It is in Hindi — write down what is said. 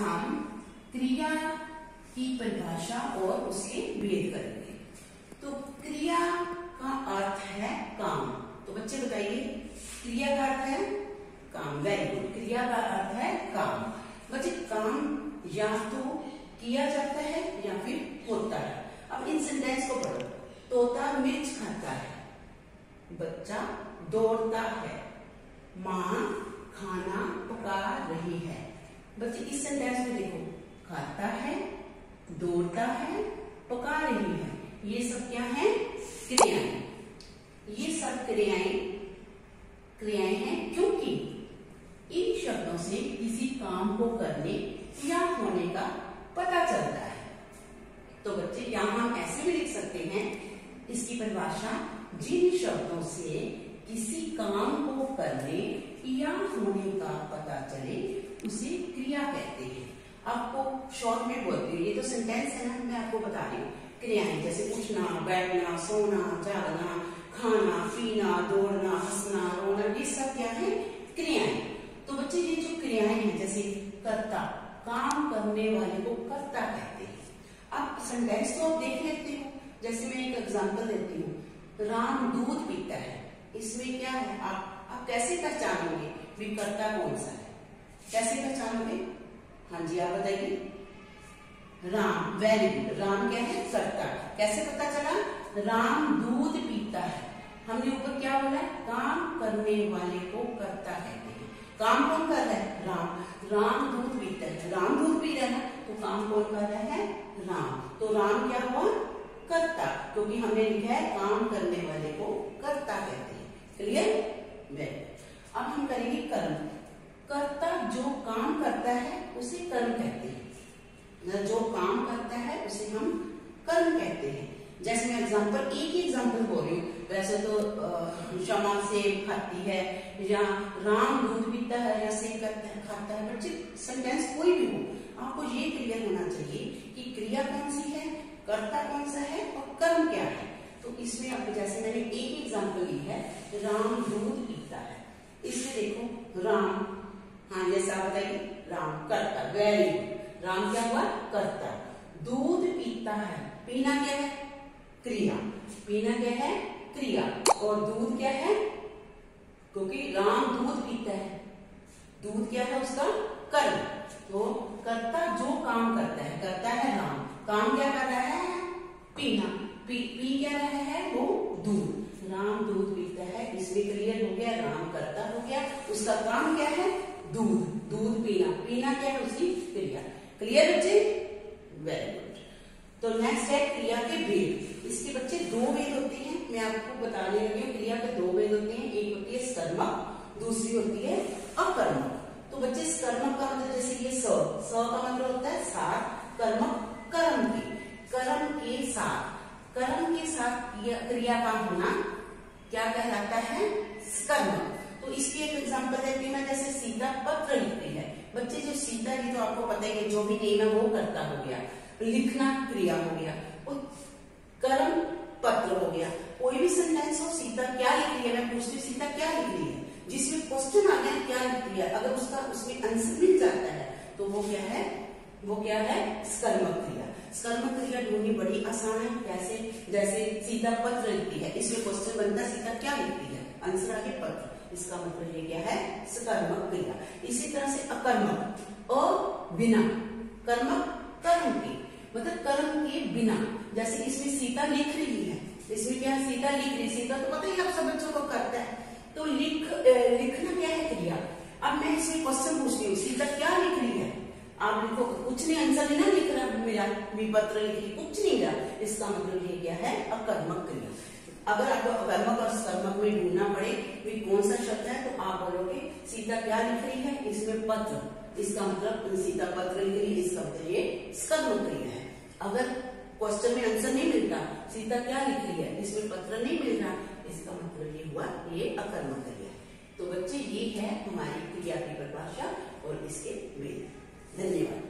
हम क्रिया की परिभाषा और उसके भेद करेंगे। तो क्रिया का अर्थ है काम। तो बच्चे बताइए, क्रिया का अर्थ है काम। वेरी गुड क्रिया का अर्थ है काम। बच्चे, काम या तो किया जाता है या फिर होता है। अब इन सेंटेंस को पढ़ो। तोता मिर्च खाता है। बच्चा दौड़ता है। माँ खाना पका रही है। बच्चे इस सेंटेंस में देखो। खाता है, दौड़ता है, पका रही है। ये सब क्या है? क्रियाएँ। ये सब क्रियाएँ क्रियाएँ हैं क्योंकि इन शब्दों से किसी काम को करने या होने का पता चलता है। तो बच्चे यहाँ हम ऐसे भी लिख सकते हैं? इसकी परिभाषा जिन शब्दों से किसी काम को करने या होने का पता चले उसे क्रिया कहते हैं। आपको शॉर्ट में बोलती हूँ, ये तो सेंटेंस है ना, मैं आपको बता रही हूँ। क्रियाएँ जैसे उठना, बैठना, सोना, जागना, खाना, पीना, दौड़ना, हंसना, रोना, ये सब क्या है? क्रियाएँ। तो बच्चे, ये जो क्रियाएँ हैं, जैसे कर्ता, काम करने वाले को कर्ता कहते हैं। अब सेंटेंस तो आप देख लेते हो, जैसे मैं एक एग्जांपल देती हूँ। राम दूध पीता है, इसमें क्या है? आप आप कैसे पहचानोगे भी कर्ता कौन सा कैसे पहचानोगे हाँ जी, आप बताइए। राम वेरी गुड राम क्या है? कर्ता कैसे पता चला? राम दूध पीता है। हमने ऊपर क्या बोला? है काम करने वाले को कर्ता हैं। काम कौन कर रहा है? राम। राम दूध पीता है। राम दूध पी रहा है तो काम कौन कर रहा है? राम। तो राम क्या हुआ? कर्ता, क्योंकि तो हमने लिखा है, काम करने वाले को करता कहते हैं। क्लियर वेरी अब हम करेंगे कर्म। कर्ता जो काम करता है, उसे कर्म कहते हैं। जो काम करता है, उसे हम कर्म कहते हैं। जैसे मैं एग्जांपल एक ही एग्जांपल बोल रही हूँ। वैसे तो क्षमा सेब खाती है, या राम दूध पीता है, या सेब खाता है, बच्चे सेंटेंस कोई भी हो, आपको ये क्लियर होना चाहिए कि क्रिया कौन सी है, कर्ता कौन सा है, और कर्म क्या है। तो इसमें अब जैसे मैंने एक एग्जांपल ली है, राम दूध पीता है। इसमें देखो, राम हाँ जैसा बताइए राम करता वेरी गुड राम क्या हुआ? करता। दूध पीता है। पीना क्या है? क्रिया। पीना क्या है? क्रिया। और दूध क्या है? क्योंकि राम दूध पीता है। दूध क्या है उसका? कर्म। तो कर्ता जो काम करता है करता है राम। काम क्या कर रहा है? पीना। पी, पी क्या रहा है? वो दूध। राम दूध पीता है इसलिए क्लियर हो गया राम करता हो गया। उसका काम क्या है? दूध पीना पीना क्या है उसकी क्रिया क्लियर बच्चे? वेरी गुड तो नेक्स्ट है क्रिया के भेद। इसके बच्चे दो भेद होते हैं। मैं आपको बताने लगी हूँ, क्रिया के दो भेद होते हैं। एक होती है स्कर्मक दूसरी होती है अकर्मक तो बच्चे स्कर्मक का मतलब जैसे ये स स का मतलब होता है साथ कर्मक कर्म के। कर्म के साथ कर्म के साथ क्रिया का होना क्या कहलाता है? कर्म तो इसकी एक एग्जांपल देती हूँ मैं, जैसे सीधा पत्र लिखती बच्चे जो सीता जी तो आपको पता है कि जो भी नेम है वो करता हो गया। लिखना क्रिया हो गया। और कर्म पत्र हो गया। कोई भी सेंटेंस हो, सीता क्या लिख रही है? मैं पूछती हूँ, सीता क्या लिख रही है? जिसमें क्वेश्चन आ गया, क्या लिख रही है? अगर उसका उसमें आंसर मिल जाता है तो वो क्या है? वो क्या है? स्कर्मक क्रिया स्कर्मक क्रिया ढूंढनी बड़ी आसान है। कैसे? जैसे सीता पत्र लिखती है, इसमें क्वेश्चन बनता, सीता क्या लिखती है? आंसर आगे पत्र। इसका मतलब ये क्या है? सकर्मक क्रिया। इसी तरह से अकर्मक और बिना। कर्मक, कर्म की। मतलब कर्म के बिना। जैसे इसमें सीता लिख रही है। इसमें क्या सीता लिख रही सीता तो पता ही आप सब बच्चों को करता है। तो लिख लिखना क्या है क्रिया? अब मैं इसमें क्वेश्चन पूछती हूँ। सीता क्या लिख रही है? आप लिखो कुछ नहीं, आंसर नहीं ना लिख रहा मेरा विपत्र लिख रही, कुछ नहीं रहा इसका मतलब ये क्या है? अकर्मक क्रिया। अगर आपको कर्मक और कर्मक में ढूंढना पड़े कि कौन सा शब्द है तो आप बोलोगे, सीता क्या लिख रही है? इसमें पत्र। इसका मतलब सीता पत्र लिख रही है, इसका मतलब ये कर्म क्रिया है। अगर क्वेश्चन में आंसर नहीं मिलता, सीता क्या लिख रही है? इसमें पत्र नहीं मिल रहा इसका मतलब ये हुआ, ये अकर्म क्रिया तो बच्चे, ये है हमारी क्रिया की परिभाषा और इसके वेद धन्यवाद।